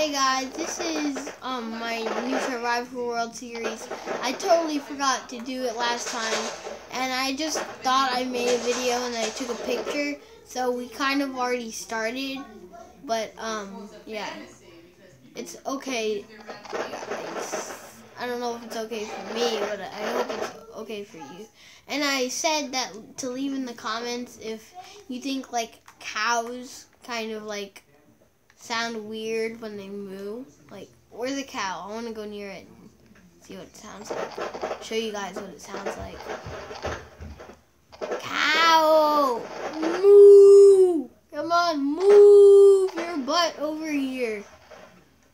Hey guys, this is um my new Survival World series. I totally forgot to do it last time, and I just thought I made a video and I took a picture, so we kind of already started, but um yeah, it's okay. I don't know if it's okay for me, but I hope it's okay for you. And I said that to leave in the comments if you think like cows kind of like sound weird when they moo. Like, where's a cow? I want to go near it and see what it sounds like. Show you guys what it sounds like. Cow! Moo! Come on, move your butt over here.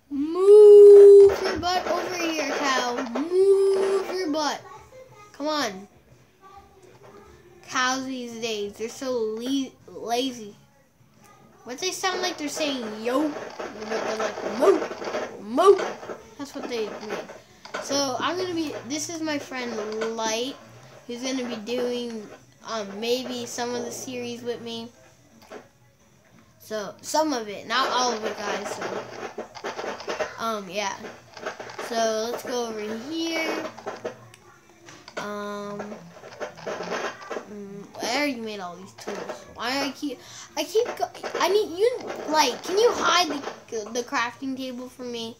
Move your butt over here, cow. Move your butt. Come on. Cows these days, they're so lazy. What they sound like they're saying yo, but they're like moo, moo. That's what they mean. So I'm gonna be. This is my friend Light, who's gonna be doing um, maybe some of the series with me. So some of it, not all of it, guys. So um, yeah. So let's go over here. Um. I already made all these tools. Why I keep, I keep, I need you, like, can you hide the, the crafting table for me?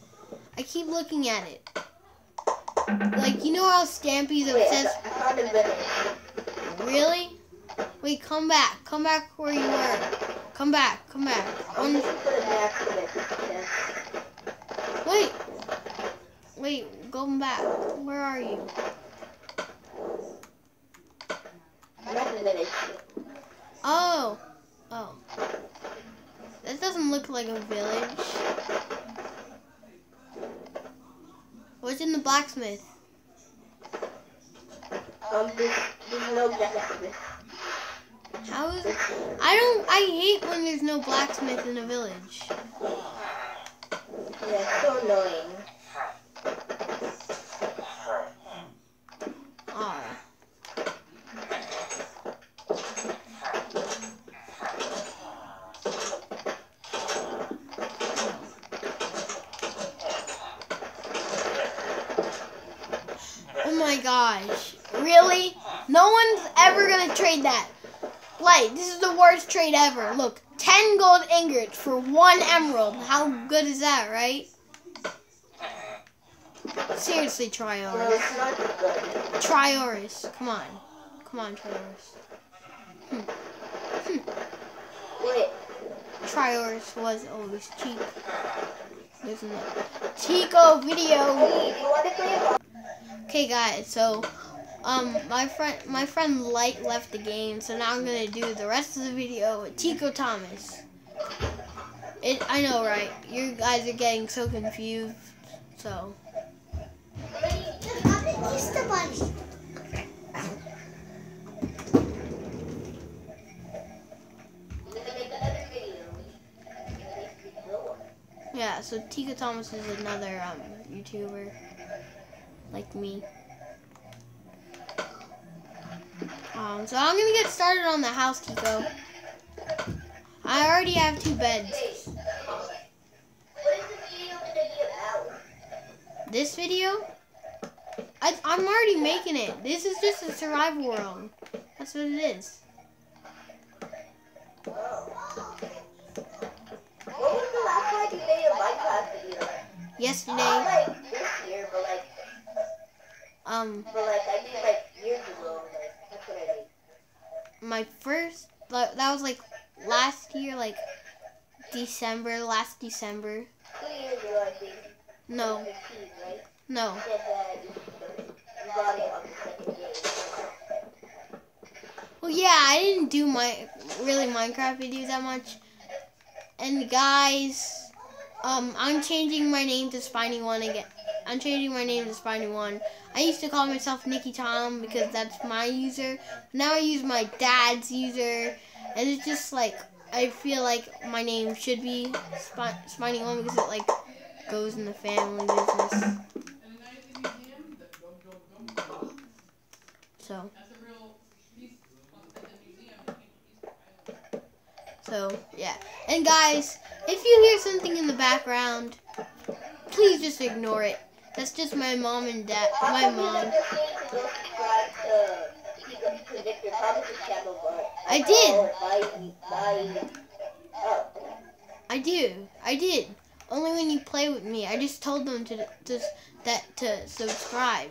I keep looking at it. Like, you know how Stampy's obsessed? Really? Wait, come back. Come back where you were. Come back. Come back. Wait. Wait, go back. Where are you? Oh. Doesn't look like a village. What's in the blacksmith? Um, there's, there's no blacksmith. How is I don't I hate when there's no blacksmith in a village. Yeah, so annoying. My gosh. Really? No one's ever going to trade that. Like, this is the worst trade ever. Look, 10 gold ingots for one emerald. How good is that, right? Seriously, Trioris. Trioris, come on. Come on, Trioris. Hmm. Hmm. Wait. Trioris was always cheap. Isn't it? Chico video. Okay, guys, so um, my friend my friend Light left the game, so now I'm gonna do the rest of the video with Tico Thomas. It I know, right? You guys are getting so confused. So. Yeah, so Tika Thomas is another um, YouTuber like me. Um, so I'm gonna get started on the house, Kiko. I already have two beds. This video? I, I'm already making it. This is just a survival world. That's what it is. Yesterday. Um. But like I did like years ago. Like that's what I did. My first, that was like last year, like December, last December. Two years ago, I think. No. 15, right? No. Well, yeah, I didn't do my really Minecraft videos that much. And guys, um, I'm changing my name to Spiny One again. I'm changing my name to Spiny One. I used to call myself Nikki Tom because that's my user. Now I use my dad's user, and it's just like I feel like my name should be Sp Spiny One because it like goes in the family business. So. So, yeah. And guys, If you hear something in the background, please just ignore it. That's just my mom and dad. My How come you mom. never say to go subscribe to, Tico- to Victor Thomas's channel, but I did. Oh, I do. I did. Only when you play with me. I just told them to to that to subscribe.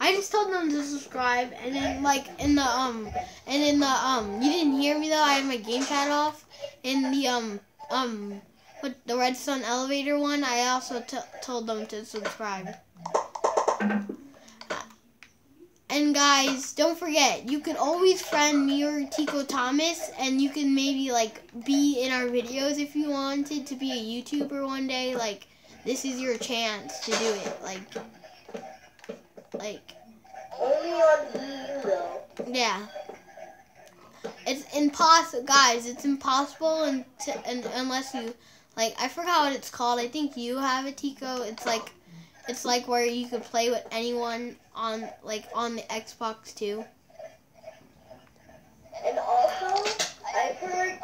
I just told them to subscribe, and then like in the um, and in the um, you didn't hear me though. I had my gamepad off. In the um um, what the Redstone elevator one, I also told them to subscribe. And guys, don't forget, you can always friend me or Tico Thomas, and you can maybe like be in our videos if you wanted to be a YouTuber one day. Like, this is your chance to do it. Like, like, only on EU yeah. It's impossible, guys. It's impossible, and, and unless you like, I forgot what it's called. I think you have it, Tico. It's like, it's like where you could play with anyone on like on the Xbox too. And also, I've heard